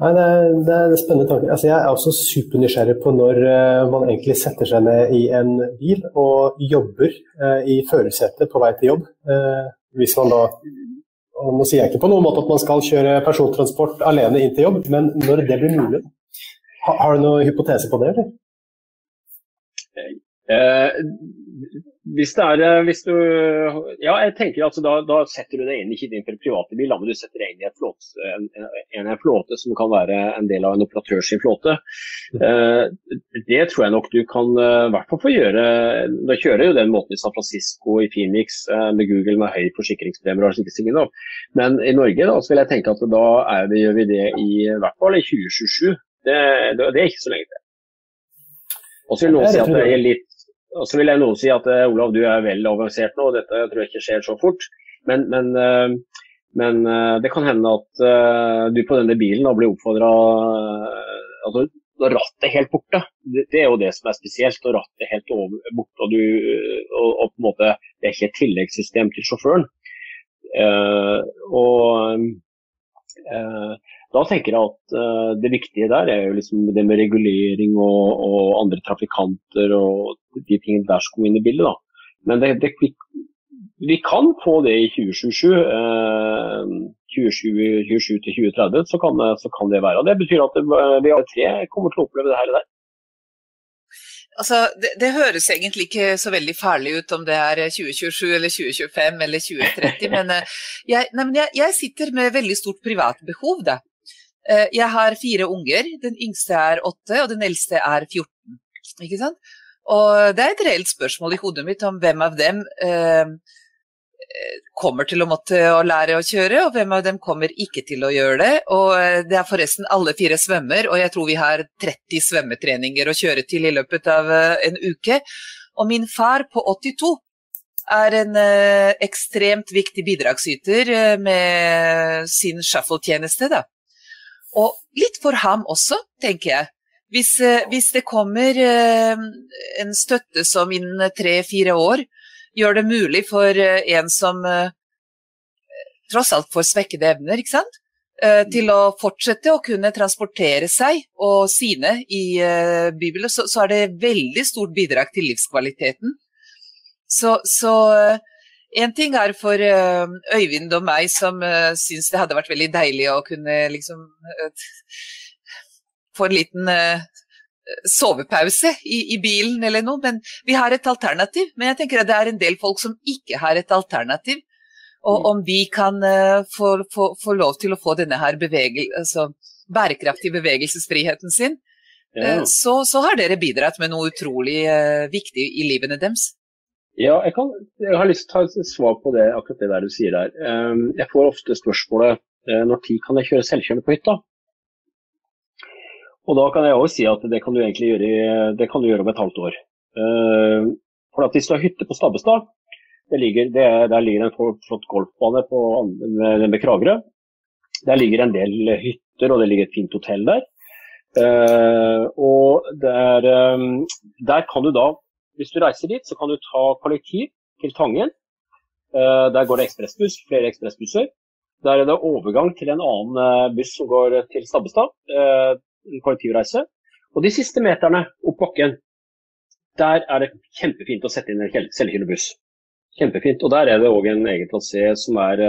Nei, det er, det er spennende tanker. Altså, jeg er også supernysgjerrig på når uh, man egentlig setter seg ned i en bil og jobber uh, i førersetet på vei til jobb. Uh, hvis man da Nå sier jeg ikke på noen måte at man skal kjøre persontransport alene inn til jobb, men når det blir mulig. Har, har du noen hypotese på det, eller? Eh, hvis det er eh, hvis du, Ja, jeg tenker altså da, da setter du deg inn ikke innenfor private bil, men du setter deg inn i flåte, en, en, en, flåte som kan være en del av en operatør sin flåte. Eh, det tror jeg nok du kan eh, i hvert fall få gjøre. Da kjører jo den måten i San Francisco, i Phoenix, eh, med Google med høy forsikringspremie og slike ting. Men i Norge da, så vil jeg tenke at da det, gjør vi det i, i hvert fall i 2027. Det, det, det er ikke så lenge til. Og så vil noen si at det er litt og så vil jeg nå si at uh, Olav, du er vel avansert nå, og dette tror jeg ikke skjer så fort. Men, men, uh, men uh, det kan hende at du på denne bilen da blir oppfordra altså, Rattet helt borte. Det, er jo det som er spesielt. og Rattet helt over, borte. Og, du, og, og, på en måte, det er ikke et tilleggssystem til sjåføren. og da tenker jeg at uh, det viktige der er jo liksom det med regulering og, og andre trafikanter og de tingene der som kommer inn i bildet. da. Men det, det, vi, vi, kan få det i 2027. Uh, 2027 til 2030 så kan, det, så kan det være. Og Det betyr at vi alle tre kommer til å oppleve det her. Der. Altså, det, det, høres egentlig ikke så veldig farlig ut om det er 2027 eller 2025 eller 2030, men, eh, jeg, nei, men jeg, jeg, sitter med veldig stort privatbehov, da. Eh, jeg har fire unger. Den yngste er åtte, og den eldste er 14. Ikke sant? Og det er et reelt spørsmål i hodet mitt om hvem av dem eh, kommer til å måtte å lære å kjøre, og hvem av dem kommer ikke til å gjøre det. Og eh, det er forresten alle fire svømmer, og jeg tror vi har 30 svømmetreninger å kjøre til i løpet av eh, en uke. Og min far på 82 er en ekstremt viktig bidragsyter med sin shuffle-tjeneste, da. Og litt for ham også, tenker jeg. Hvis, eh, hvis det kommer eh, en støtte som innen tre-fire år gjør det mulig for eh, en som tross alt får svekkede evner, ikke sant? til å fortsette å kunne transportere seg og sine i Bibelen, så, så er det veldig stort bidrag til livskvaliteten. Så, så en ting er for uh, Øyvind og meg som uh, syns det hadde vært veldig deilig å kunne liksom uh, få en liten sovepause i, i, bilen eller noe, men vi har et alternativ. Men jeg tenker at det er en del folk som ikke har et alternativ. Og mm. om vi kan få, få, få, lov til å få denne her altså, bærekraftige bevegelsesfriheten sin, ja. så, så, har dere bidratt med noe utrolig viktig i livene deres. Ja, jeg, kan, jeg, har lyst til å ta et svar på det, akkurat det der du sier der. Ehm, jeg får ofte spørsmålet eh, når tid kan jeg kjøre selvkjørende på hytta? Og da kan jeg også si at det kan du egentlig gjøre, det kan du gjøre om et halvt år. Ehm, for at Hvis du har hytte på Stabbestad, ligger, det, der ligger en flott golfbane på, med Kragerø. Der ligger en del hytter og det ligger et fint hotell der. Ehm, og der, der kan du da hvis du reiser dit, så kan du ta kollektiv til Tangen. Eh, der går det ekspressbuss, flere ekspressbusser. Der er det overgang til en annen eh, buss som går til Stabbestad, eh, en kollektivreise. Og de siste meterne opp bakken, der er det kjempefint å sette inn en selvkjørende. Kjempefint. Og der er det òg en egen trasé som er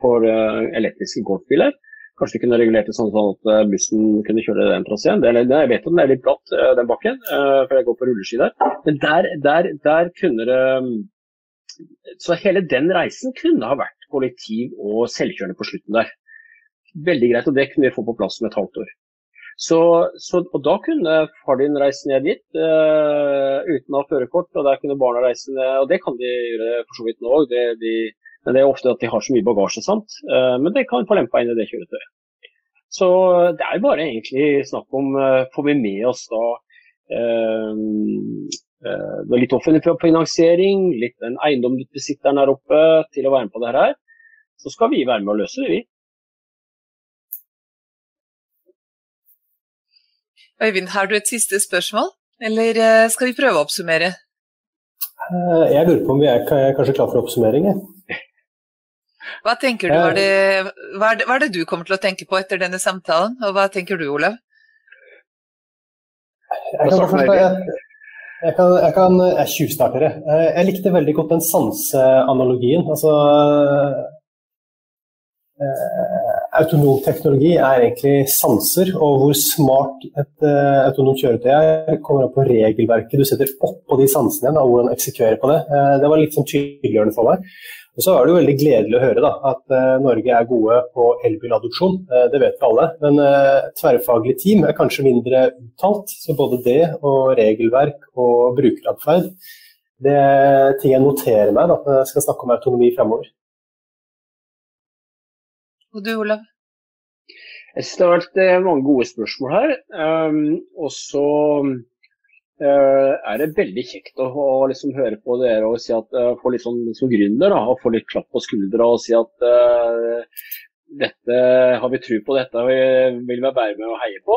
for elektriske golfbiler. Kanskje vi kunne regulert det sånn, at eh, bussen kunne kjøre den traseen. Jeg vet at den er litt bratt, eh, den bakken, eh, for jeg går på rulleski der. Men der, der, der kunne det Så hele den reisen kunne ha vært kollektiv og selvkjørende på slutten der. Veldig greit, og det kunne vi få på plass om et halvt år. Så, så, og da kunne far din reise ned dit uh, uten å ha førerkort, og der kunne barna reise ned. Og det kan de gjøre for så vidt nå òg. Men det er ofte at de har så mye bagasje, sant. Uh, men det kan få lempa inn i det kjøretøyet. Så det er bare egentlig snakk om uh, Får vi med oss da uh, litt offentlig finansiering, litt den eiendomsbesitteren der oppe til å være med på det her, så skal vi være med å løse det, vi. Øyvind, har du et siste spørsmål, eller skal vi prøve å oppsummere? Jeg lurer på om vi er kanskje klar for oppsummering. Hva tenker du, er, det, hva, er det, hva er, det, du kommer til å tenke på etter denne samtalen, og hva tenker du, Olav? Jeg kan, forstå, jeg, jeg kan, jeg kan jeg tjuvstarter det. Jeg likte veldig godt den sanseanalogien. Altså, eh, autonom teknologi er egentlig sanser, og hvor smart et eh, autonomt kjøretøy er, kommer an på regelverket du setter oppå de sansene igjen, og hvordan du eksekverer på det. Eh, det var litt sånn tydeliggjørende for meg. Og så er det jo veldig gledelig å høre da, at uh, Norge er gode på elbiladopsjon. Uh, det vet vi alle. Men uh, tverrfaglig team er kanskje mindre uttalt. Så både det og regelverk og brukeratferd det er ting jeg noterer meg da, når jeg skal snakke om autonomi fremover. Og du, Olav? Jeg synes det har vært eh, mange gode spørsmål her. Um, og så uh, er det veldig kjekt å, å liksom høre på dere og si at, uh, få litt sånn som gründer da, og få litt klapp på skuldra og si at uh, dette har vi tro på, dette vi, vil vi være med og heie på.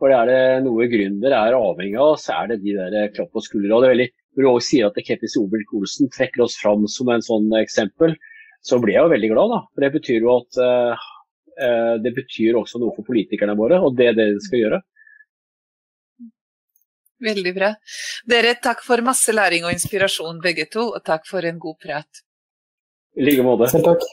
For er det noe gründer er avhengig av, så er det de der klapp på skuldra. Og det er veldig, når du også sier at Ketil Solvik-Olsen trekker oss fram som en sånn eksempel, så blir jeg jo veldig glad. da. For Det betyr jo at uh, det betyr også noe for politikerne våre, og det er det de skal gjøre. Veldig bra. Dere, takk for masse læring og inspirasjon begge to, og takk for en god prat. I like måte. Selv takk.